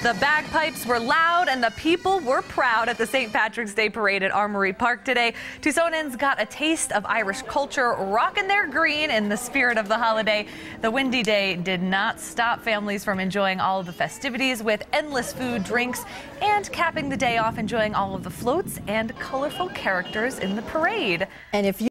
The bagpipes were loud and the people were proud at the St. Patrick's Day Parade at Armory Park today. Tucsonans got a taste of Irish culture, rocking their green in the spirit of the holiday. The windy day did not stop families from enjoying all of the festivities with endless food, drinks, and capping the day off enjoying all of the floats and colorful characters in the parade. And if you